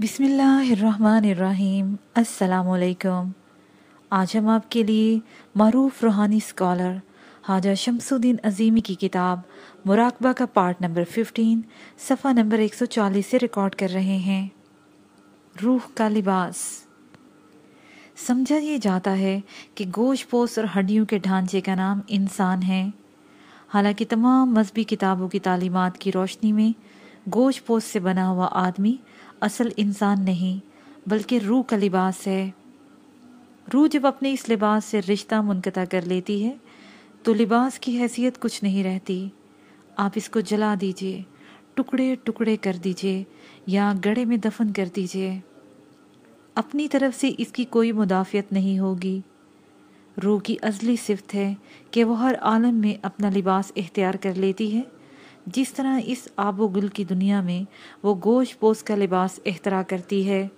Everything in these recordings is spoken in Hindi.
बिसमीम असलकुम आज हम आपके लिए मरूफ रूहानी स्कॉलर हाजा शमसुद्दीन अजीमी की किताब मुराकबा का पार्ट नंबर 15 सफ़ा नंबर 140 से रिकॉर्ड कर रहे हैं। रूह का लिबास। समझा ये जाता है कि गोश पोस और हड्डियों के ढांचे का नाम इंसान है। हालाँकि तमाम मजहबी किताबों की तालीमत की रोशनी में गोश पोस से बना हुआ आदमी असल इंसान नहीं, बल्कि रूह का लिबास है। रूह जब अपने इस लिबास से रिश्ता मुनकता कर लेती है तो लिबास की हैसियत कुछ नहीं रहती। आप इसको जला दीजिए, टुकड़े टुकड़े कर दीजिए, या गड़े में दफन कर दीजिए। अपनी तरफ़ से इसकी कोई मुदाफ़ियत नहीं होगी। रूह की अजली सिफत है कि वह हर आलम में अपना लिबास इख्तियार कर लेती है। जिस तरह इस आबो गुल की दुनिया में वो गोश पोस का लिबास एहतरा करती है,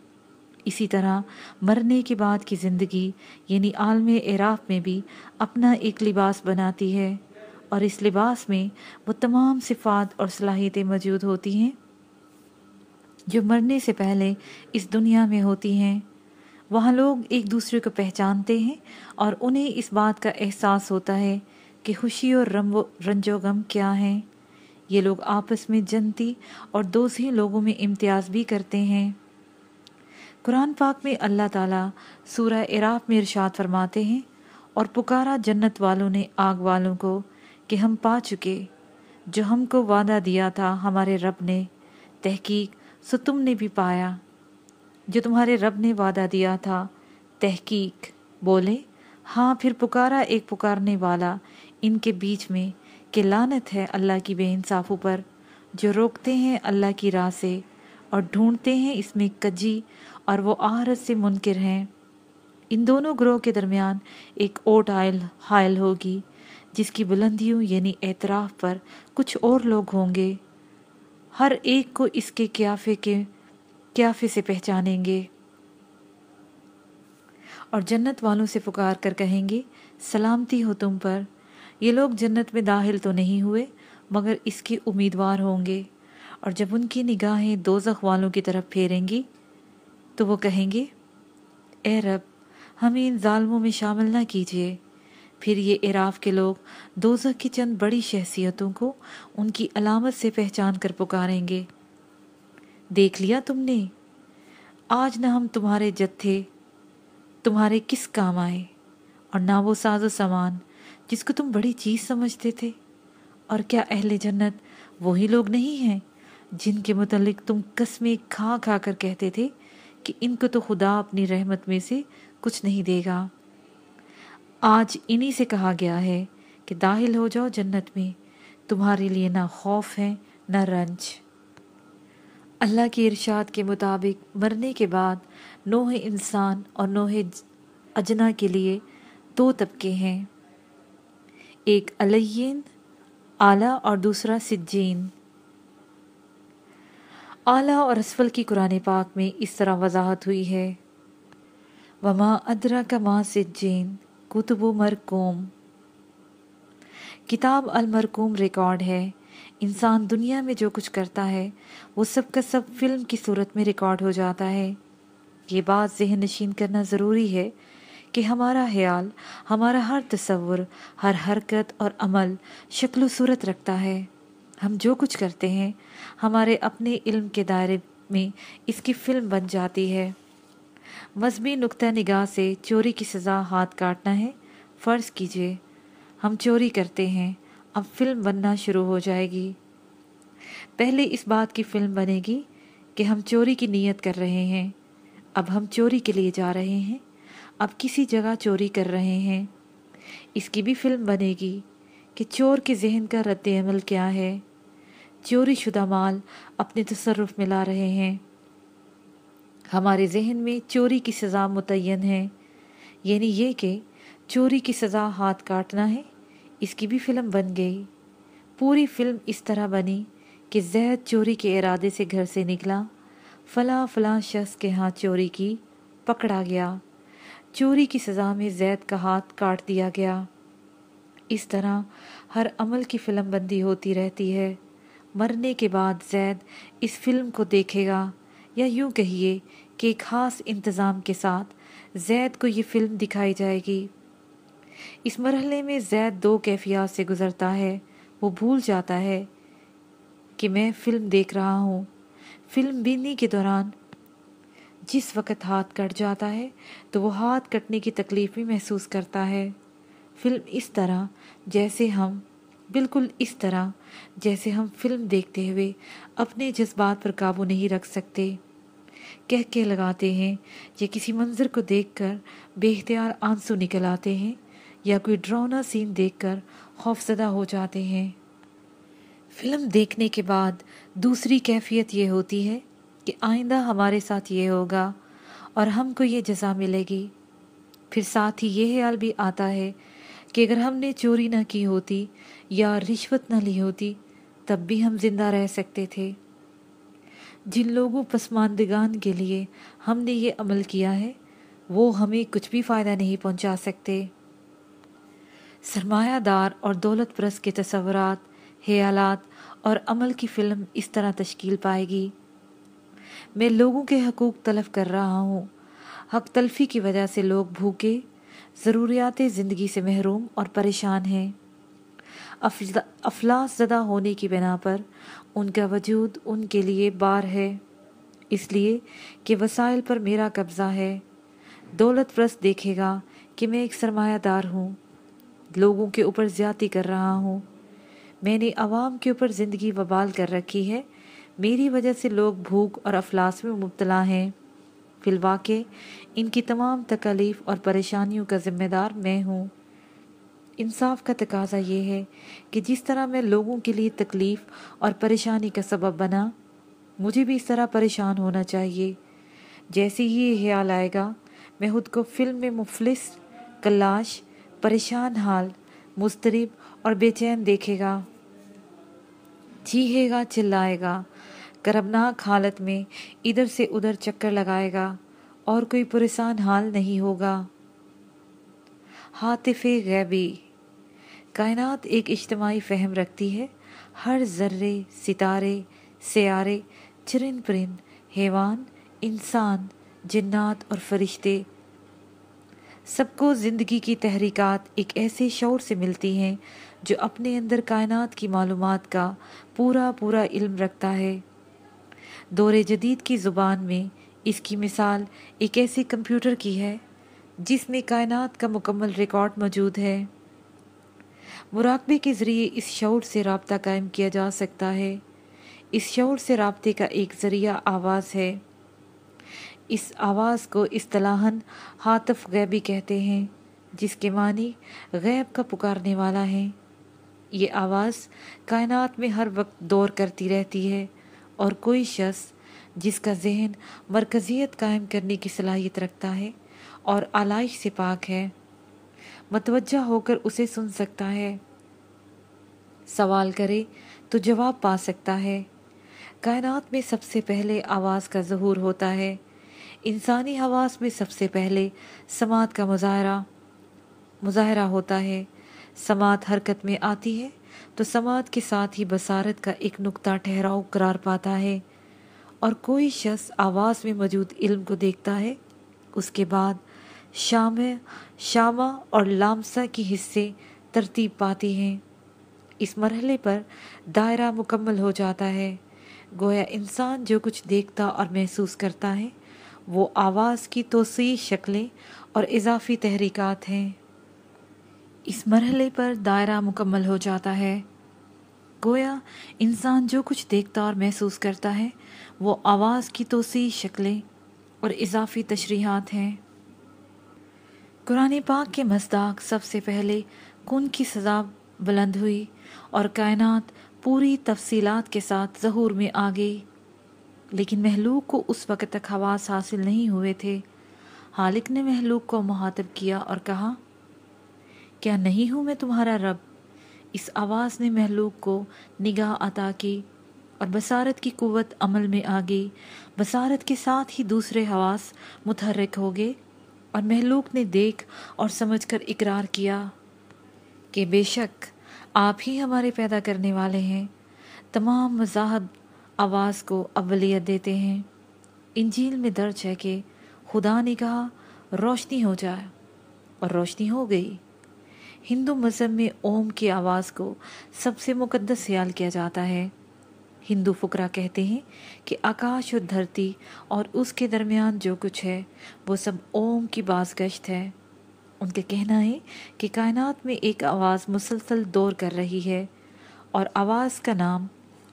इसी तरह मरने के बाद की ज़िंदगी, यानी आलम एराफ में भी अपना एक लिबास बनाती है और इस लिबास में वो तमाम सिफात और सलाहियतें मौजूद होती हैं, जो मरने से पहले इस दुनिया में होती हैं। वहाँ लोग एक दूसरे को पहचानते हैं और उन्हें इस बात का एहसास होता है कि खुशी और रंजो गम क्या हैं। ये लोग आपस में जनती और दोषी लोगों में इम्तियाज़ भी करते हैं। कुरान पाक में अल्लाह ताला सूरह इराफ में इरशाद फरमाते हैं और पुकारा जन्नत वालों ने आग वालों को कि हम पा चुके, जो हमको वादा दिया था हमारे रब ने, तहकीक सो तुमने भी पाया। जो तुम्हारे रब ने वादा दिया था, तहकीक, बोले हाँ फिर पुकारा एक पुकारने वाला इनके बीच में कि लानत है अल्लाह की बेइंसाफ़ों पर जो रोकते हैं अल्लाह की राह से और ढूंढते हैं इसमें कजी और वो आहरत से मुनकर हैं। इन दोनों ग्रोह के दरमियान एक ओट आयल, हायल होगी, जिसकी बुलंदियों यानी एतराफ़ पर कुछ और लोग होंगे। हर एक को इसके क्याफे के, क्याफे से पहचानेंगे। और जन्नत वालों से पुकार कर कहेंगे, सलामती हो तुम पर ये लोग जन्नत में दाखिल तो नहीं हुए, मगर इसके उम्मीदवार होंगे। और जब उनकी निगाहें दोजख वालों की तरफ़ फेरेंगी तो वो कहेंगे, ए रब, हमें इन जालमों में शामिल ना कीजिए। फिर ये इराफ के लोग दोजख की चंद बड़ी शख्सियतों को उनकी अलामत से पहचान कर पुकारेंगे। देख लिया तुमने, आज ना हम तुम्हारे जत्थे, तुम्हारे किस काम आए, और ना वो साजो सामान जिसको तुम बड़ी चीज़ समझते थे? और क्या अहले जन्नत वही लोग नहीं हैं, जिनके मुतलिक तुम कस्में खा खा कर कहते थे कि इनको तो खुदा अपनी रहमत में से कुछ नहीं देगा? आज इन्हीं से कहा गया है कि दाखिल हो जाओ जन्नत में। तुम्हारे लिए ना खौफ है, ना रंज। अल्लाह के इरशाद के मुताबिक मरने के बाद नोह इंसान और नोह अजना के लिए दो तबके हैं। एक अलयन आला और दूसरा सिज्जीन। आला और असफल की कुरान पाक में इस तरह वजाहत हुई है। वमा अदरा का माँ सिज्जीन, कुतुब मरकूम। किताब अल मरकूम रिकॉर्ड है। इंसान दुनिया में जो कुछ करता है, वो सब का सब फ़िल्म की सूरत में रिकॉर्ड हो जाता है। ये बात जहन नशीन करना ज़रूरी है कि हमारा ख्याल, हमारा हर तस्वुर, हर हरकत और अमल शक्ल सूरत रखता है। हम जो कुछ करते हैं, हमारे अपने इल्म के दायरे में इसकी फ़िल्म बन जाती है। मजहबी नुक़ निगाह से चोरी की सज़ा हाथ काटना है। फ़र्ज़ कीजिए, हम चोरी करते हैं, अब फ़िल्म बनना शुरू हो जाएगी। पहले इस बात की फ़िल्म बनेगी कि हम चोरी की नीयत कर रहे हैं। अब हम चोरी के लिए जा रहे हैं। अब किसी जगह चोरी कर रहे हैं। इसकी भी फ़िल्म बनेगी कि चोर के जहन का रद्द अमल क्या है। चोरी शुदा माल अपने तसरफ में ला रहे हैं। हमारे जहन में चोरी की सज़ा मुतन है। यानी ये कि चोरी की सज़ा हाथ काटना है, इसकी भी फ़िल्म बन गई। पूरी फ़िल्म इस तरह बनी कि जैद चोरी के इरादे से घर से निकला फला फला शख्स के हाथ चोरी की, पकड़ा गया। चोरी की सज़ा में जैद का हाथ काट दिया गया। इस तरह हर अमल की फ़िल्म बंदी होती रहती है। मरने के बाद जैद इस फ़िल्म को देखेगा। या यूँ कहिए कि ख़ास इंतज़ाम के साथ जैद को ये फ़िल्म दिखाई जाएगी। इस मरहले में जैद दो कैफियत से गुज़रता है। वो भूल जाता है कि मैं फ़िल्म देख रहा हूँ। फ़िल्म बीनी के दौरान जिस वक़्त हाथ कट जाता है तो वो हाथ कटने की तकलीफ़ भी महसूस करता है। फ़िल्म इस तरह, जैसे हम, बिल्कुल इस तरह, जैसे हम फ़िल्म देखते हुए अपने जज्बात पर काबू नहीं रख सकते। कह के लगाते हैं, या किसी मंजर को देखकर बेख्तियार आँसू निकल आते हैं, या कोई ड्रोना सीन देखकर खौफजदा हो जाते हैं। फ़िल्म देखने के बाद दूसरी कैफियत ये होती है कि आइंदा हमारे साथ ये होगा और हमको ये जजा मिलेगी। फिर साथ ही ये ख्याल भी आता है कि अगर हमने चोरी ना की होती या रिश्वत ना ली होती, तब भी हम ज़िंदा रह सकते थे। जिन लोगों पसमानदगान के लिए हमने ये अमल किया है, वो हमें कुछ भी फ़ायदा नहीं पहुँचा सकते। सरमायादार और दौलत परस के तस्वरत, ख्यालात और अमल की फ़िल्म इस तरह तश्कील पाएगी मैं लोगों के हकूक़ तलफ कर रहा हूँ। हक तलफी की वजह से लोग भूखे, ज़रूरियात ज़िंदगी से महरूम और परेशान हैं। अफलास ज़दा होने की बिना पर उनका वजूद उनके लिए बार है, इसलिए कि वसाइल पर मेरा कब्ज़ा है। दौलत प्रस्त देखेगा कि मैं एक सरमायादार हूँ। लोगों के ऊपर ज़्यादा कर रहा हूँ। मैंने आवाम के ऊपर ज़िंदगी वबाल कर रखी है मेरी वजह से लोग भूख और अफलास में मुबतला हैं। फिलवाक़े इनकी तमाम तकलीफ़ और परेशानियों का ज़िम्मेदार मैं हूँ। इंसाफ का तकाजा ये है कि जिस तरह मैं लोगों के लिए तकलीफ़ और परेशानी का सबब बना, मुझे भी इस तरह परेशान होना चाहिए। जैसे ही ये ख्याल आएगा, मैं खुद को फ़िल्म में मुफलिस, कलाश, परेशान हाल, मुस्तरब और बेचैन देखेगा। चीहेगा चिल्लाएगा करबनाक हालत में इधर से उधर चक्कर लगाएगा और कोई परेशान हाल नहीं होगा। हातिफ गैबी। कायनात एक इज्तमाही फ़हम रखती है। हर ज़र्रे, सितारे, सियारे, चरिन परिंद हैवान, इंसान, जन्नात और फरिश्ते, सबको ज़िंदगी की तहरीकात एक ऐसे शौर से मिलती हैं जो अपने अंदर कायनात की मालूमात का पूरा पूरा इल्म रखता है। दौर जदीद की ज़ुबान में इसकी मिसाल एक ऐसे कंप्यूटर की है, जिसमें कायनात का मुकम्मल रिकॉर्ड मौजूद है। मुराकबे के ज़रिए इस शौर से रबता कायम किया जा सकता है। इस शौर से रबते का एक ज़रिया आवाज़ है। इस आवाज़ को इस्तलाहन हातफ गैबी कहते हैं, जिसके मानी गैब का पुकारने वाला है। ये आवाज़ कायनात में हर वक्त दौर करती रहती है और कोई शख्स जिसका जहन मरकज़ियत कायम करने की सलाहियत रखता है और आलाइश से पाक है मतवजा होकर उसे सुन सकता है। सवाल करे तो जवाब पा सकता है, कायनात में सबसे पहले आवाज़ का जहूर होता है, इंसानी हवास में सबसे पहले समात का मुजाहरा मुजाहरा होता है, समात हरकत में आती है तो समात के साथ ही बसारत का एक नुक्ता ठहराव करार पाता है। और कोई शख्स आवाज़ में मौजूद इल्म को देखता है, उसके बाद शाम, शामा और लामसा के हिस्से तरतीब पाती हैं। इस मरहले पर दायरा मुकम्मल हो जाता है। गोया इंसान जो कुछ देखता और महसूस करता है, वो आवाज़ की तोसी शक्लें और इजाफी तहरीकात हैं। इस मरहले पर दायरा मुकम्मल हो जाता है। गोया इंसान जो कुछ देखता और महसूस करता है, वो आवाज़ की तोसी, शक्लें और इजाफी तशरीहत हैं। कुरान पाक के मजदाक सबसे पहले कन की सज़ा बुलंद हुई और कायनात पूरी तफसीलात के साथ जहूर में आ गई। लेकिन महलूक को उस वक़्त तक हवास हासिल नहीं हुए थे। हालिक ने महलूक को मुहातब किया और कहा क्या नहीं हूँ मैं तुम्हारा रब? इस आवाज़ ने महलूक को निगाह अता की और बसारत की कुवत अमल में आ गई। बसारत के साथ ही दूसरे हवास मुतहरक हो गए और महलूक ने देख और समझकर इकरार किया कि बेशक आप ही हमारे पैदा करने वाले हैं। तमाम मजाहब आवाज़ को अवलियत देते हैं। इंजील में दर्ज है कि खुदा ने कहा, रोशनी हो जाए और रोशनी हो गई। हिंदू मज़हब में ओम की आवाज़ को सबसे मुकद्दस ख्याल किया जाता है। हिंदू फुकरा कहते हैं कि आकाश और धरती और उसके दरमियान जो कुछ है, वो सब ओम की बाजगश्त है। उनका कहना है कि कायनात में एक आवाज़ मुसलसल दौर कर रही है और आवाज़ का नाम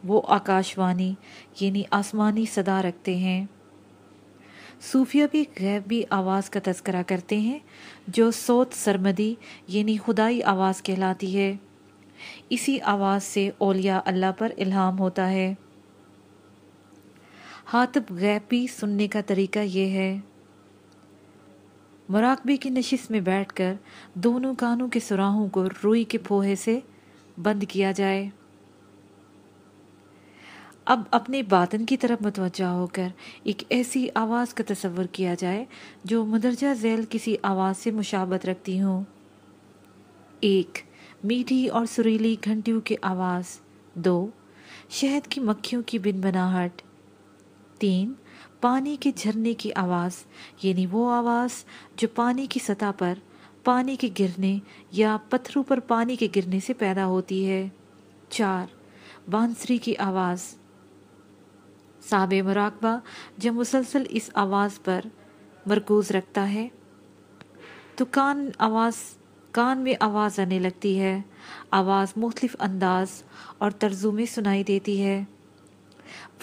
वो आकाशवाणी, यानी आसमानी सदा रखते हैं। सूफिया भी गैबी आवाज़ का तस्करा करते हैं, जो सोत सरमदी, यानी खुदाई आवाज़ कहलाती है। इसी आवाज़ से ओलिया अल्लाह पर इल्हाम होता है। हातब गैबी सुनने का तरीका यह है। मुराकबे की नशिश में बैठकर दोनों कानों के सुराहों को रुई के फोहे से बंद किया जाए। अब अपने बातन की तरफ़ मुतवजा होकर एक ऐसी आवाज़ का तस्वर किया जाए, जो मदरजा झैल किसी आवाज़ से मुशाबत रखती हो। एक, मीठी और सुरीली घंटियों की आवाज़। दो, शहद की मक्खियों की बिन बनाहट। तीन, पानी के झरने की आवाज़, यानी वो आवाज़ जो पानी की सतह पर, पानी के गिरने या पत्थरों पर पानी के गिरने से पैदा होती है। चार, बांसुरी की आवाज़। साहब मराकबा जब मुसलसल इस आवाज़ पर मरकूज़ रखता है। तो कान आवाज़, कान में आवाज़ आने लगती है। आवाज़ मुख्तलिफ़ अंदाज और तर्जु में सुनाई देती है।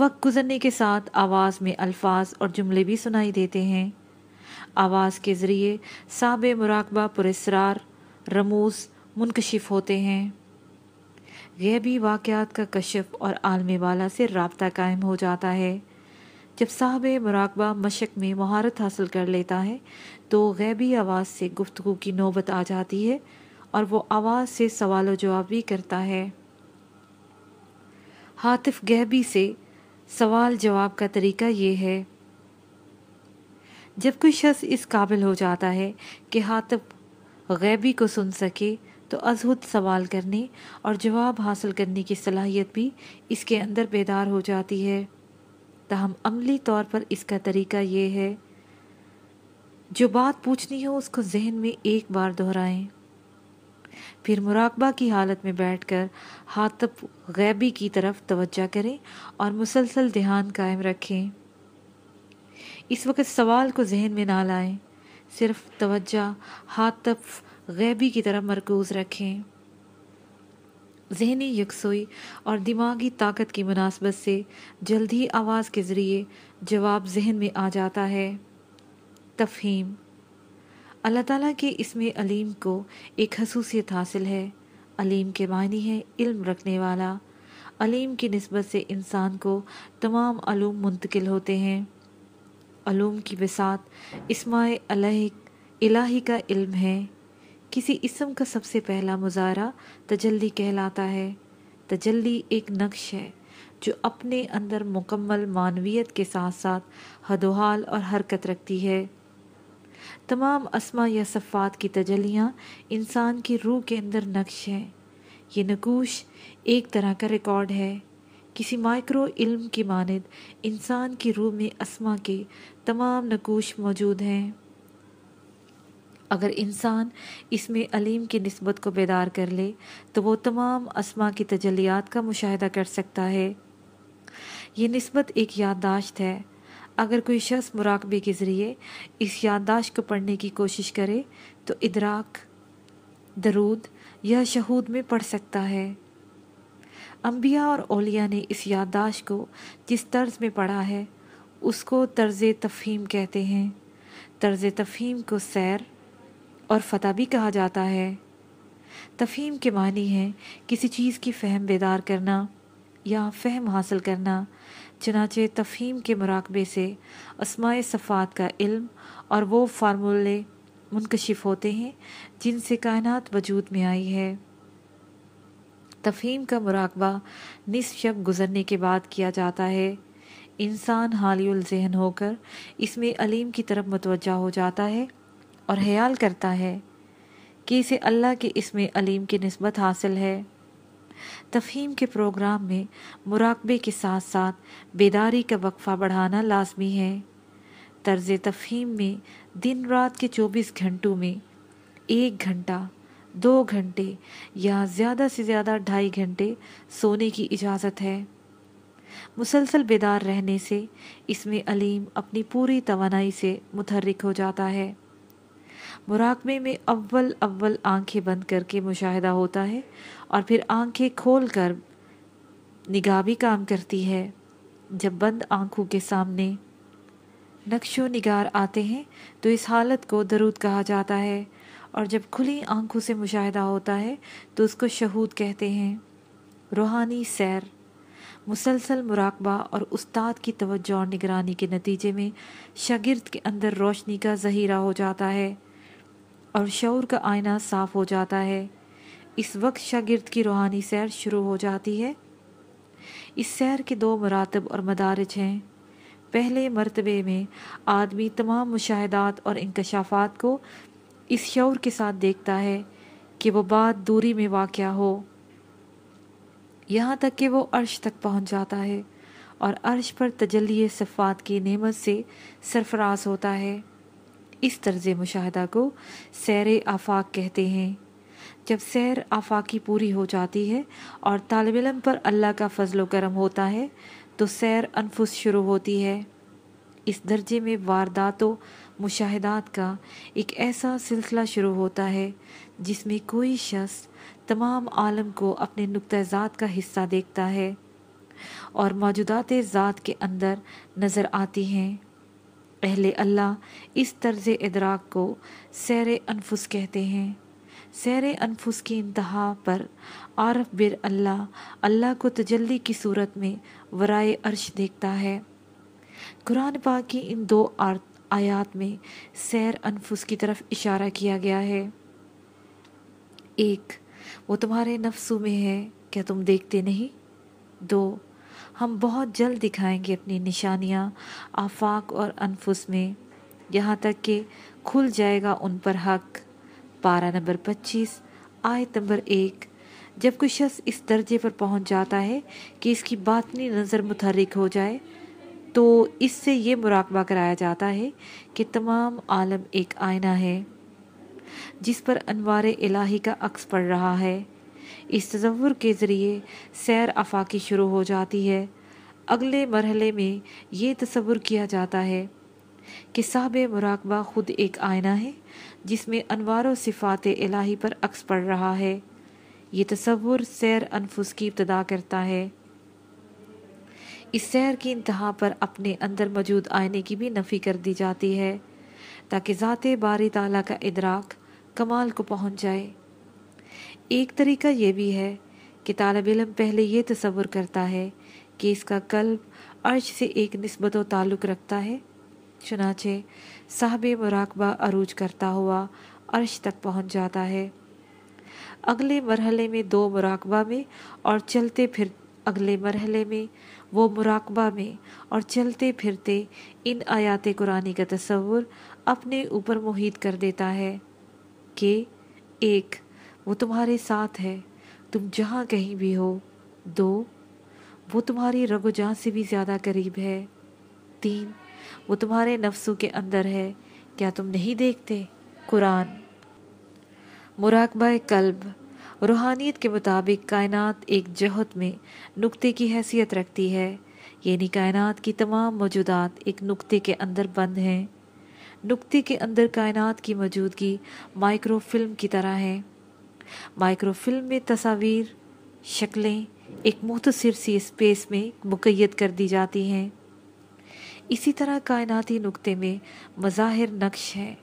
वक्त गुजरने के साथ आवाज़ में अल्फाज और जुमले भी सुनाई देते हैं। आवाज़ के ज़रिए साब मुराकबा पुरस्रार, रमूज, मुनकशिफ होते हैं। गैबी वाक़ात का कशफ और आलम वाला से रबता कायम हो जाता है। जब साहब मुराकबा मशक में महारत हासिल कर लेता है तो गैबी आवाज़ से गुफ्तु की नौबत आ जाती है और वो आवाज़ से सवाल जवाब भी करता है। हातिफ गैबी से सवाल जवाब का तरीका ये है, जब कोई शख्स इस काबिल हो जाता है कि हातिफ गैबी को सुन सके तो अजहुद सवाल करने और जवाब हासिल करने की सलाहियत भी इसके अंदर बेदार हो जाती है। तहम अमली तौर पर इसका तरीका ये है, जो बात पूछनी हो उसको जहन में एक बार दोहराएँ। फिर मुराकबा की हालत में बैठकर हाथ गैबी की तरफ़ तवज्जा करें और मुसलसल ध्यान कायम रखें। इस वक्त सवाल को जहन में ना लाएँ, सिर्फ़ तवज्जा, हाथ गैबी की तरफ़ मरकूज रखें। जहनी यकसोई और दिमागी ताकत की मुनासबत से जल्द ही आवाज़ के ज़रिए जवाब जहन में आ जाता है। तफहीम। अल्लाह ताला के इसमें अलीम को एक खसूसियत हासिल है। अलीम के मायने है इल्म रखने वाला। अलीम की नस्बत से इंसान को तमाम अलूम मुंतकिल होते हैं। अलूम की बसात इसमाय इलाही का इल्म है। किसी इसम का सबसे पहला मुजारा तजल्ली कहलाता है। तजल्ली एक नक्श है, जो अपने अंदर मुकम्मल मानवीयत के साथ साथ हदोहाल और हरकत रखती है। तमाम असमा या सफ़ात की तजलियाँ इंसान की रूह के अंदर नक्श हैं। ये नकूश एक तरह का रिकॉर्ड है। किसी माइक्रो इल्म की मानद इंसान की रूह में असमा के तमाम नकूश मौजूद हैं। अगर इंसान इसमें अलीम की नस्बत को बेदार कर ले तो वो तमाम असमा की तजलियात का मुशाह कर सकता है। ये नस्बत एक याददाश्त है। अगर कोई शख्स मुराकबे के ज़रिए इस याददाश्त को पढ़ने की कोशिश करे तो इदराक, दरूद या शहूद में पढ़ सकता है। अम्बिया और ओलिया ने इस याददाश्त को जिस तर्ज में पढ़ा है, उसको तर्ज तफ़हीम कहते हैं। तर्ज तफ़हीम को सैर और फ़तह भी कहा जाता है। तफ़हीम के मानी है किसी चीज़ की फ़हम बेदार करना या फ़हम हासिल करना, चनाचे तफ़हीम के मराकबे से असमाय सफ़ात का इल्म और वो फार्मूले मुनकशिफ होते हैं जिनसे कायनात वजूद में आई है। तफ़हीम का मुराकबा निस शब गुज़रने के बाद किया जाता है। इंसान हालियुल जहन होकर इसमें अलीम की तरफ़ मुतवजा हो जाता है। और ख्याल करता है कि इसे अल्लाह के इसमें अलीम की नस्बत हासिल है। तफहीम के प्रोग्राम में मुराकबे के साथ साथ बेदारी का वक्फा बढ़ाना लाजमी है। तर्ज तफहीम में दिन रात के 24 घंटों में एक घंटा, दो घंटे या ज़्यादा से ज़्यादा ढाई घंटे सोने की इजाज़त है। मुसलसल बेदार रहने से इसमें अलीम अपनी पूरी तवानाई से मुतहरक हो जाता है। मुराकबे में अव्वल अव्वल आँखें बंद करके मुशाहिदा होता है और फिर आँखें खोल कर निगाह भी काम करती है। जब बंद आँखों के सामने नक्शो निगार आते हैं तो इस हालत को दरूद कहा जाता है और जब खुली आँखों से मुशाहिदा होता है तो उसको शहूद कहते हैं। रूहानी सैर, मुसलसल मुराकबा और उस्ताद की तवज्जो और निगरानी के नतीजे में शागिर्द के अंदर रोशनी का जहीरा हो जाता है। और शौर का आईना साफ़ हो जाता है। इस वक्त शागिर्द की रूहानी सैर शुरू हो जाती है। इस सैर के दो मरातब और मदारज हैं। पहले मरतबे में आदमी तमाम मुशाहदात और इंकशाफात को इस शौर के साथ देखता है कि वो बात दूरी में वाक़ हो। यहाँ तक कि वो अर्श तक पहुँच जाता है और अर्श पर तजल्ली सफ़ात की नेमत से सरफराज होता है। इस तर्ज मुशाहदा को सैर आफाक कहते हैं। जब सैर आफाकी पूरी हो जाती है और तालब इलम पर अल्लाह का फजल करम होता है तो सैर अनफुस शुरू होती है। इस दर्जे में वारदातों मुशाहदात का एक ऐसा सिलसिला शुरू होता है, जिसमें कोई शख्स तमाम आलम को अपने नुक़ ज़ात का हिस्सा देखता है और मौजूदात ज़ात के अंदर नज़र आती हैं। अहले अल्लाह इस तर्ज इदराक को सैर अनफुस कहते हैं। सैर अनफुस की इंतहा पर आरफ बिर अल्लाह अल्लाह को तजल्ली की सूरत में वराए अर्श देखता है। कुरान पाक की इन दो आयात में सैर अनफुस की तरफ़ इशारा किया गया है। एक, वो तुम्हारे नफ्सों में है, क्या तुम देखते नहीं? दो हम बहुत जल्द दिखाएँगे अपनी निशानियाँ, आफाक और अनफुस में। यहाँ तक कि खुल जाएगा उन पर हक। पारा नंबर पच्चीस, आयत नंबर एक। जब कोई शख्स इस दर्जे पर पहुँच जाता है कि इसकी बातनी नज़र मुतहरिक हो जाए तो इससे ये मुराकबा कराया जाता है कि तमाम आलम एक आयना है, जिस पर अनवार इलाही का अक्स पड़ रहा है। इस तस्वुर के ज़रिए सैर अफाकी शुरू हो जाती है। अगले मरहले में ये तस्वुर किया जाता है कि साहब मुराकबा ख़ुद एक आयना है, जिसमें अनवार सिफ़ात इलाही पर अक्स पड़ रहा है। ये तस्वुर सैर अनफुस की इब्तदा करता है। इस सैर की इंतहा पर अपने अंदर मौजूद आयने की भी नफ़ी कर दी जाती है, ताकि ज़ात बारी ताला का इदराक कमाल को पहुँच जाए। एक तरीका यह भी है कि तालब इलम पहले ये तस्वुर करता है कि इसका कल्ब अर्श से एक नस्बत ताल्लुक़ रखता है। चुनाचे साहब मराकबा अरूज करता हुआ अर्श तक पहुँच जाता है। अगले मरहले में दो मुराकबा में और चलते फिर अगले मरहले में, वो मुराकबा में और चलते फिरते इन आयात कुरानी का तस्वुर अपने ऊपर मुहित कर देता है कि एक वो तुम्हारे साथ है। तुम जहाँ कहीं भी हो, दो, वो तुम्हारी रगो जहाँ से भी ज़्यादा करीब है। तीन, वो तुम्हारे नफ्सों के अंदर है। क्या तुम नहीं देखते? कुरान। मुराकबा कल्ब। रूहानियत के मुताबिक कायनात एक जहत में नुक्ते की हैसियत रखती है। यानी कायनात की तमाम मौजूदात एक नुक्ते के अंदर बंद हैं। नुक्ते के अंदर कायनात की मौजूदगी माइक्रोफिल्म की तरह है। माइक्रोफिल्म में तस्वीर, शक्लें, एक मुतसर सी स्पेस में मुकैद कर दी जाती हैं। इसी तरह कायनाती नुक्ते में मज़ाहिर नक्श है।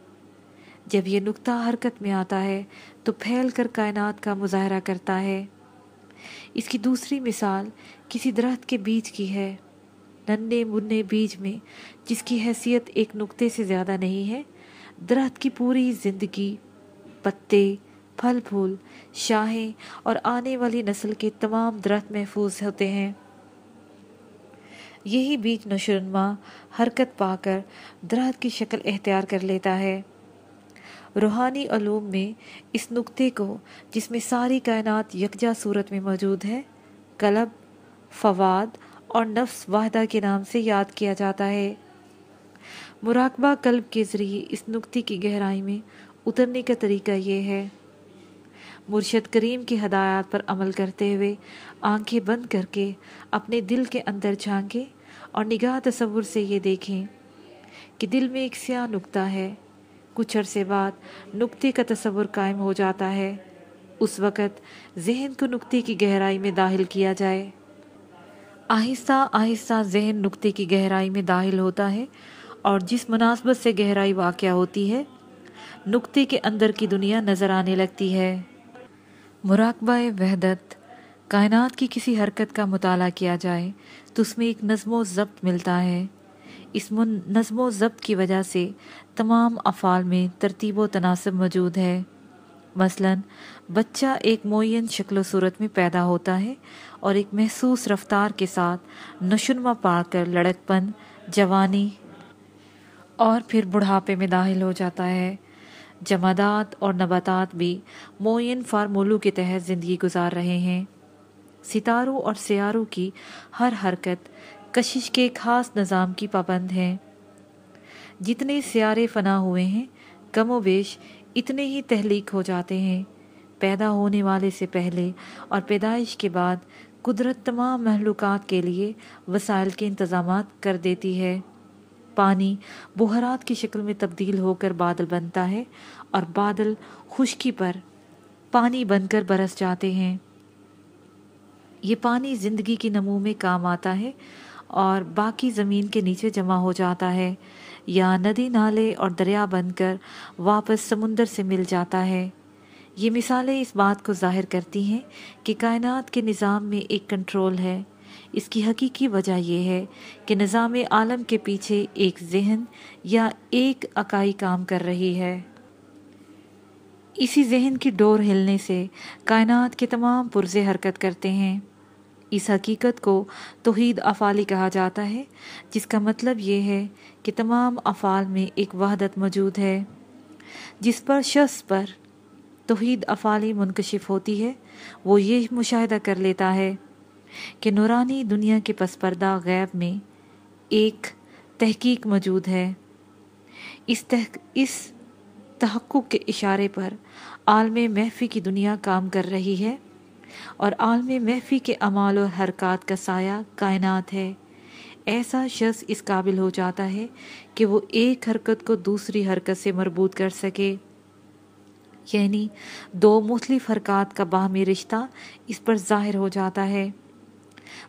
जब यह नुक्ता हरकत में आता है तो फैल कर कायनात का मुजाहरा करता है। इसकी दूसरी मिसाल किसी दरख्त के बीज की है। नन्हे मुन्ने बीज में, जिसकी हैसियत एक नुक्ते से ज़्यादा नहीं है, दरख्त की पूरी ज़िंदगी, पत्ते फल फूल शाहें और आने वाली नस्ल के तमाम दरख्त महफूज होते हैं। यही बीज नशरमा हरकत पाकर दरख्त की शक्ल एहतियार कर लेता है। रूहानी अलूम में इस नुक्ते को, जिसमें सारी कायनात यकजा सूरत में मौजूद है, कलब, फवाद और नफ्स वाहदा के नाम से याद किया जाता है। मुराकबा कल्ब के ज़रिए इस नुक्ते की गहराई में उतरने का तरीका ये है। मुर्शद करीम की हदायत पर अमल करते हुए आँखें बंद करके अपने दिल के अंदर झांकें और निगाह तस्वुर से ये देखें कि दिल में एक स्या नुकता है। कुछ अरसे बाद नुक्ते का तस्वुर कायम हो जाता है। उस वक़्त जहन को नुक्ते की गहराई में दाखिल किया जाए। आहिस्ता आहिस्ता जहन नुक्ते की गहराई में दाखिल होता है और जिस मुनासबत से गहराई वाक़ होती है, नुक्ते के अंदर की दुनिया नज़र आने लगती है। मुराकबा वहदत, कायनात की किसी हरकत का मुताला किया जाए तो उसमें एक नज़म ज़ब्त मिलता है। इस नज़म ज़ब्त की वजह से तमाम अफ़ाल में तरतीब व तनासब मौजूद है। मसलन, बच्चा एक मुन शक्ल सूरत में पैदा होता है और एक महसूस रफ्तार के साथ नशुनमा पाकर लड़कपन, जवानी और फिर बुढ़ापे में दाखिल हो जाता है। जमादात और नबातात भी मुन फार्मूलों के तहत ज़िंदगी गुजार रहे हैं। सितारों और सियारों की हर हरकत कशिश के खास निज़ाम की पाबंद है। जितने सियारे फना हुए हैं कमो बेश इतने ही तहलीक हो जाते हैं। पैदा होने वाले से पहले और पैदाइश के बाद कुदरत तमाम महलूक़ात के लिए वसाइल के इंतज़ाम कर देती है। पानी बुहरात की शक्ल में तब्दील होकर बादल बनता है और बादल खुशकी पर पानी बनकर बरस जाते हैं। ये पानी ज़िंदगी की नमू में काम आता है और बाकी ज़मीन के नीचे जमा हो जाता है या नदी नाले और दरिया बनकर वापस समुंदर से मिल जाता है। ये मिसालें इस बात को ज़ाहिर करती हैं कि कायनात के निज़ाम में एक कंट्रोल है। इसकी हकीकी वजह यह है कि निज़ाम आलम के पीछे एक जहन या एक अकाई काम कर रही है। इसी जहन की डोर हिलने से कायनात के तमाम पुरजे हरकत करते हैं। इस हकीकत को तोहीद अफ़ाली कहा जाता है, जिसका मतलब ये है कि तमाम अफ़ाल में एक वहदत मौजूद है, जिस पर शख्स पर तोहीद अफ़ाली मुनकशिफ होती है, वो ये मुशाह कर लेता है। कि नूरानी दुनिया के पसपर्दा गैब में एक तहकीक मौजूद है। इस तह, इस तहक़ के इशारे पर आलम महफ़ी की दुनिया काम कर रही है और आलम महफी के अमाल और हरकत का साया कायनात है। ऐसा शख्स इस काबिल हो जाता है कि वो एक हरकत को दूसरी हरकत से मरबूत कर सके। यानी दो मुख्तलिफ़ हरकत का बाहमी रिश्ता इस पर ज़ाहिर हो जाता है।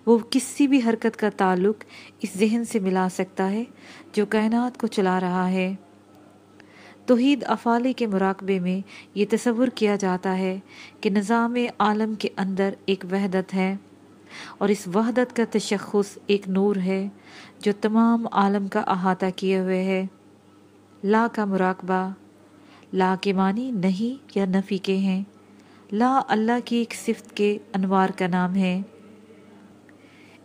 वो किसी भी हरकत का ताल्लुक इस जहन से मिला सकता है, जो कायनात को चला रहा है। तोहीद अफ़ाली के मुराकबे में ये तस्वुर किया जाता है कि निज़ाम आलम के अंदर एक वहदत है, और इस वहदत का तशखस एक नूर है, जो तमाम आलम का अहाता किए हुए है। ला का मुराकबा, ला के मानी नहीं या नफ़ी के हैं। ला अल्लाह की एक सिफ्त के अनवार का नाम है।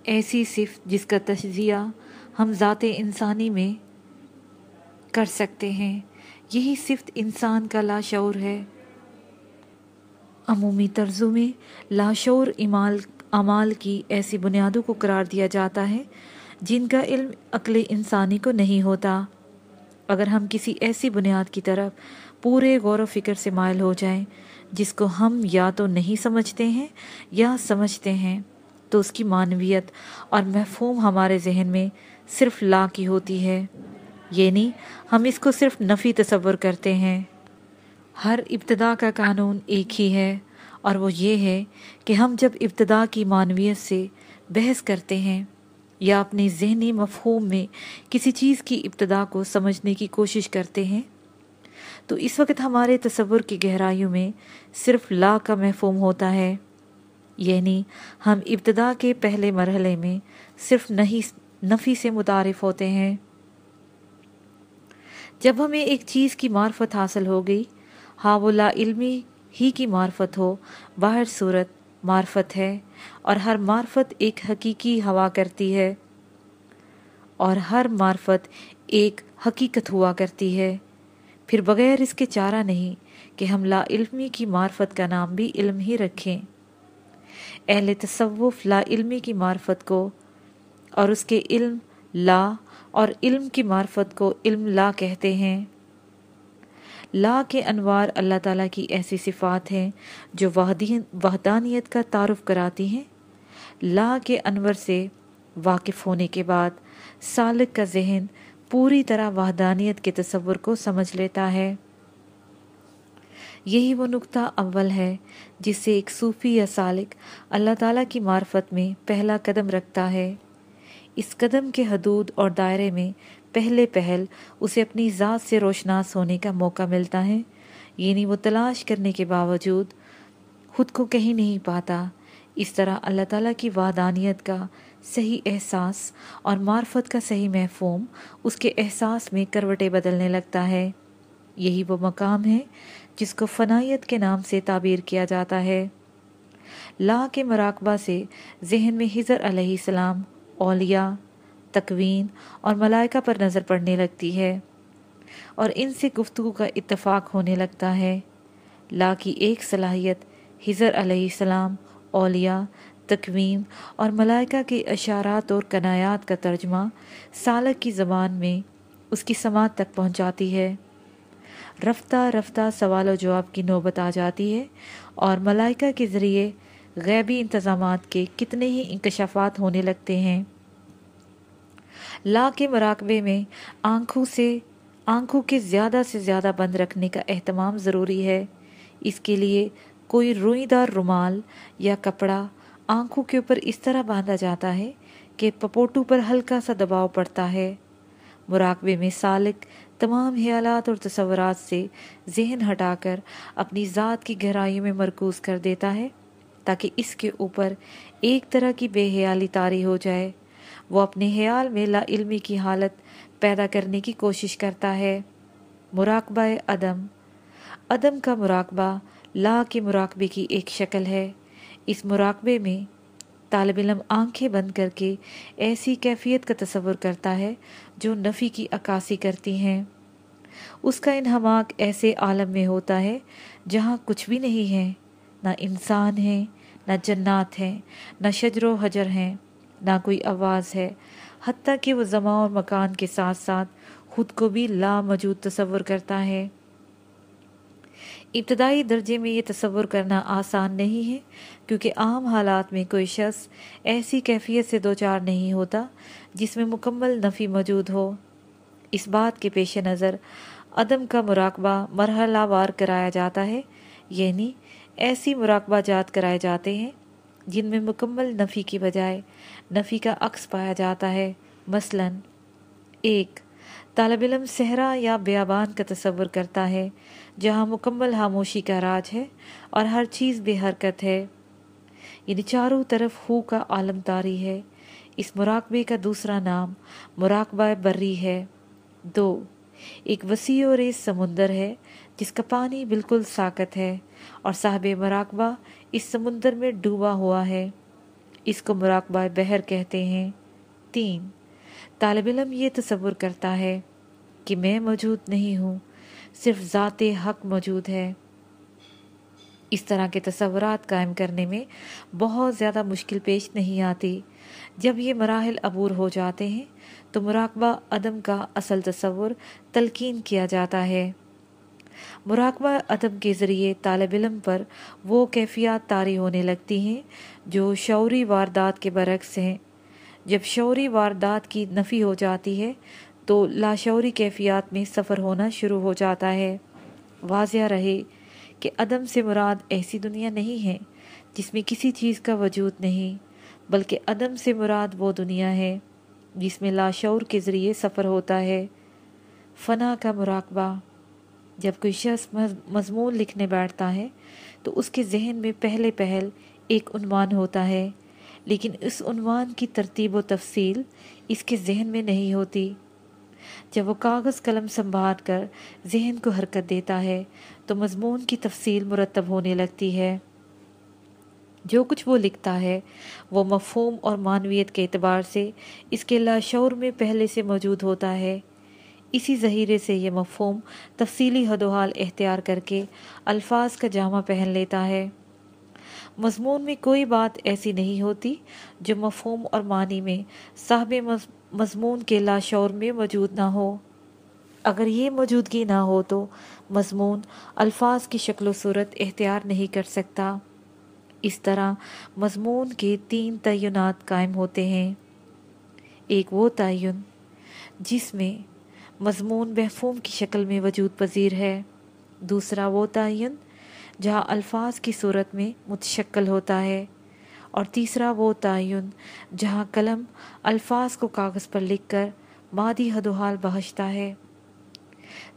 ऐसी सिफ्त जिसका तजिया हम ज़ात इंसानी में कर सकते हैं। यही सिर्फ़ इंसान का लाशौर है। अमूमी तर्जों में लाशौर इमाल, अमाल की ऐसी बुनियादों को करार दिया जाता है, जिनका इल्म अकल इंसानी को नहीं होता। अगर हम किसी ऐसी बुनियाद की तरफ़ पूरे गौर फ़िक्र से मायल हो जाएँ, जिसको हम या तो नहीं समझते हैं या समझते हैं। तो उसकी मानवियत और महफूम हमारे जहन में सिर्फ़ ला की होती है। ये नहीं हम इसको सिर्फ़ नफ़ी तस्वर करते हैं। हर इब्तदा का कानून एक ही है और वो ये है कि हम जब इब्तदा की मानवियत से बहस करते हैं या अपने जहनी मफहूम में किसी चीज़ की इब्तदा को समझने की कोशिश करते हैं तो इस वक्त हमारे तस्वुर की गहराइयों में सिर्फ़ ला का महफूम होता है। यानी हम इब्तदा के पहले मरहले में सिर्फ़ नहीं, नफ़ी से मुतारफ़ होते हैं। जब हमें एक चीज़ की मार्फत हासिल हो गई हाँ वो इल्मी ही की मार्फत हो, बाहर सूरत मार्फत है और हर मार्फत एक हकीकी हवा करती है और हर मार्फत एक हकीकत हुआ करती है। फिर बगैर इसके चारा नहीं कि हम ला इल्मी की मार्फत का नाम भी इल्म ही रखें। अहल तसवुफ़ ला इल्मी की मार्फत को और उसके इल्म ला और इल्म की मार्फत को इल्म ला कहते हैं। ला के अनवार अल्लाह ताला की ऐसी सिफ़ात हैं जो वहदानियत का तारुफ कराती हैं। ला के अनवर से वाकिफ़ होने के बाद सालिक का जहन पूरी तरह वहदानियत के तस्वुर को समझ लेता है। यही वो नुक्ता अव्वल है जिससे एक सूफ़ी या सालिक अल्लाह ताला की मार्फत में पहला कदम रखता है। इस कदम के हदूद और दायरे में पहले पहल उसे अपनी ज़ात से रोशनास होने का मौका मिलता है। यानी वो तलाश करने के बावजूद खुद को कहीं नहीं पाता। इस तरह अल्लाह ताला की वादानियत का सही एहसास और मार्फत का सही महफूम उसके एहसास में करवटें बदलने लगता है। यही वो मकाम है जिसको फ़नाइत के नाम से ताबीर किया जाता है। ला के मराकबा से जहन में हिजर अलैहिस्सलाम औलिया, तकवीन और मलाइका पर नज़र पड़ने लगती है और इनसे गुफ्तु का इत्तफाक होने लगता है। ला की एक सलाहियत हिजर अलैहिस्सलाम औलिया तकवीम और मलाइका के अशारात और कनायात का तर्जमा सालक की ज़बान में उसकी समात तक पहुँचाती है। रफ्ता रफ्ता सवाल जवाब की नौबत आ जाती है और मलाइका के ज़रिए गैबी इंतज़ाम के कितने ही इंकशाफात होने लगते हैं। ला के मराकबे में आँखों से, आँखों के ज़्यादा से ज़्यादा बंद रखने का अहतमाम ज़रूरी है। इसके लिए कोई रुईदार रुमाल या कपड़ा आँखों के ऊपर इस तरह बांधा जाता है कि पपोटू पर हल्का सा दबाव पड़ता है। मुराकबे में सालिक तमाम ख्यालात और तस्वरात से जहन हटाकर अपनी ज़ात की गहराई में मरकूज़ कर देता है, ताकि इसके ऊपर एक तरह की बेहयाली तारी हो जाए। वो अपने ख्याल में ला इल्मी की हालत पैदा करने की कोशिश करता है। मुराकबा अदम। अदम का मुराकबा ला के मुराकबे की एक शक्ल है। इस मुराकबे में तालब इलम आँखें बंद करके ऐसी कैफियत का तस्वुर करता है, जो नफ़ी की अक्सी करती हैं। उसका इनहमाक ऐसे आलम में होता है, जहाँ कुछ भी नहीं है। ना इंसान है, ना जन्नात हैं, ना शजर हजर हैं, ना कोई आवाज़ है। हती कि वह जमा और मकान के साथ साथ खुद को भी ला मौजूद तस्वुर करता है। इब्तदाई दर्जे में ये तस्वुर करना आसान नहीं है, क्योंकि आम हालात में कोई शख्स ऐसी कैफियत से दो चार नहीं होता जिसमें मुकम्मल नफ़ी मौजूद हो। इस बात के पेश नज़र अदम का मुराकबा मरहलावार कराया जाता है, यानी ऐसी मुराकबा जात कराए जाते हैं जिनमें मुकम्मल नफ़ी की बजाय नफ़ी का अक्स पाया जाता है। मसलन, एक तालब इलम सहरा या बयाबान का तस्वुर करता है, जहाँ मुकम्मल खामोशी का राज है और हर चीज़ बेहरकत है। यानी चारों तरफ़ हु का आलम तारी है। इस मुराकबे का दूसरा नाम मुराकबा बर्री है। दो, एक वसी और रेस समुंदर है, जिसका पानी बिल्कुल साकत है और साहब मराकबा इस समुंदर में डूबा हुआ है। इसको मुराकबा बहर कहते हैं। तीन तालब इलम ये तस्वुर करता है कि मैं मौजूद नहीं हूँ, सिर्फ़ ज़ात हक मौजूद है। इस तरह के तस्वुरात कायम करने में बहुत ज़्यादा मुश्किल पेश नहीं आती। जब ये मराहल अबूर हो जाते हैं तो मुराकबा अदम का असल तस्वुर तलकीन किया जाता है। मुराकबा अदम के ज़रिए तालब इलम पर वो कैफियत तारी होने लगती हैं, जो शौरी वारदात के बरक्स हैं। जब शौरी वारदात की नफ़ी हो जाती है तो लाशौरी कैफियत में सफ़र होना शुरू हो जाता है। वाजिया रहे कि अदम से मुराद ऐसी दुनिया नहीं है, जिसमें किसी चीज़ का वजूद नहीं, बल्कि अदम से मुराद वो दुनिया है, जिसमें लाशौर के ज़रिए सफ़र होता है। फ़ना का मुराकबा। जब कोई शख्स मजमून लिखने बैठता है तो उसके जहन में पहले पहल एक उनवान होता है। लेकिन इस उनवान की तरतीब व तफसील इसके जहन में नहीं होती। जब वो कागज़ कलम संभाल कर जहन को हरकत देता है तो मजमून की तफसील मुरतब होने लगती है। जो कुछ वो लिखता है, वो मफहूम और मानवीयत के अतबार से इसके लाशौर में पहले से मौजूद होता है। इसी जहीरे से यह मफहम तफसीली हदोहाल एख्तियार करके अल्फाज का जामा पहन लेता है। मजमून में कोई बात ऐसी नहीं होती जो मफहम और मानी में, साहब मजमून के लाशौर में मौजूद ना हो। अगर ये मौजूदगी ना हो तो मजमून अल्फाज की शक्ल सूरत एख्तियार नहीं कर सकता। इस तरह मजमून के तीन तयनत कायम होते हैं। एक वो तयन जिसमें मजमून महफूम की शक्ल में वजूद पजीर है। दूसरा वो तयन जहाँ अल्फाज की सूरत में मुतशक्ल होता है, और तीसरा वो तयन जहाँ कलम अल्फाज को कागज़ पर लिख कर मादी हदोहाल बहशता है।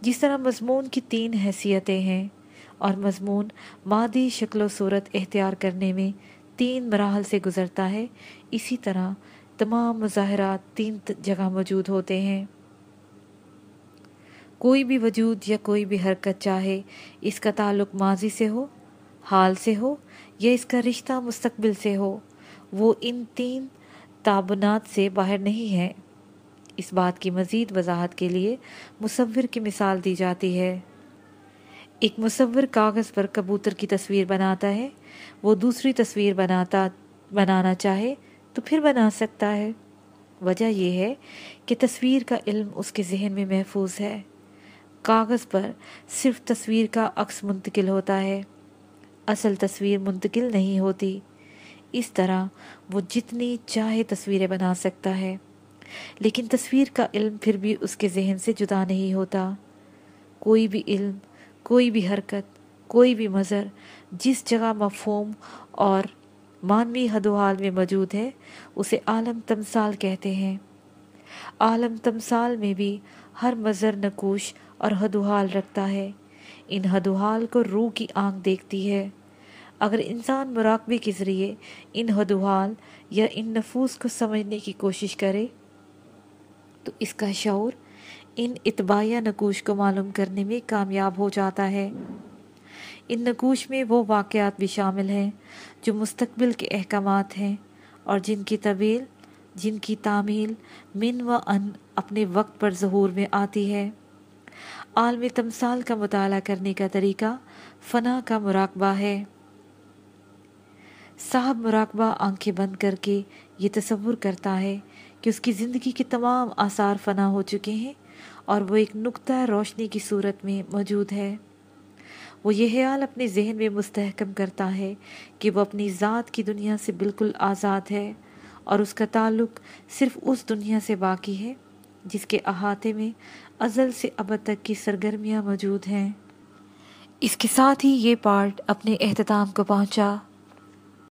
जिस तरह मजमून की तीन हैसियतें हैं, और मजमून मादी शक्ल सूरत एख्तियार करने में तीन मराहल से गुज़रता है, इसी तरह तमाम मुजाहरात तीन जगह मौजूद होते हैं। कोई भी वजूद या कोई भी हरकत चाहे, इसका ताल्लुक माजी से हो, हाल से हो, या इसका रिश्ता मुस्तकबिल से हो, वो इन तीन ताबनात से बाहर नहीं है। इस बात की मज़ीद वजाहत के लिए मुसविर की मिसाल दी जाती है। एक मुसविर कागज़ पर कबूतर की तस्वीर बनाता है, वो दूसरी तस्वीर बनाता, बनाना चाहे तो फिर बना सकता है। वजह यह है कि तस्वीर का इल्म उसके जहन में महफूज है। कागज़ पर सिर्फ़ तस्वीर का अक्स मुंतकिल होता है। असल तस्वीर मुंतकिल नहीं होती। इस तरह वो जितनी चाहे तस्वीरें बना सकता है। लेकिन तस्वीर का इल्म फिर भी उसके जहन से जुदा नहीं होता। कोई भी इल्म, कोई भी हरकत, कोई भी मज़र जिस जगह मफहम और मानवी हदोहाल में मौजूद है, उसे आलम तमसाल कहते हैं। आलम तमसाल में भी हर मज़र नकूश और हदुहाल रखता है। इन हदुहाल को रूह की आँख देखती है। अगर इंसान मुराकबे के ज़रिए इन हदुहाल या इन नफूस को समझने की कोशिश करे तो इसका शौर इन इतबाया नकूश को मालूम करने में कामयाब हो जाता है। इन नकूश में वो वाक़ात भी शामिल हैं, जो मुस्तकबिल के अहकाम हैं और जिनकी तवील जिनकी तामील मिन व अन अपने वक्त पर जहूर में आती है। आलम तमसाल का मताल करने का तरीका फ़ना का मुराकबा है। साहब मुराकबा आँखें बंद करके ये तस्वुर करता है कि उसकी ज़िंदगी के तमाम आसार फना हो चुके हैं और वो एक नुक्ता रोशनी की सूरत में मौजूद है। वो ये ख्याल अपने जहन में मुस्तहकम करता है कि वो अपनी ज़ात की दुनिया से बिल्कुल आज़ाद है और उसका ताल्लुक सिर्फ़ उस दुनिया से बाकी है जिसके अहाते में अज़ल से अब तक की सरगर्मियाँ मौजूद हैं। इसके साथ ही ये पार्ट अपने अहतमाम को पहुँचा।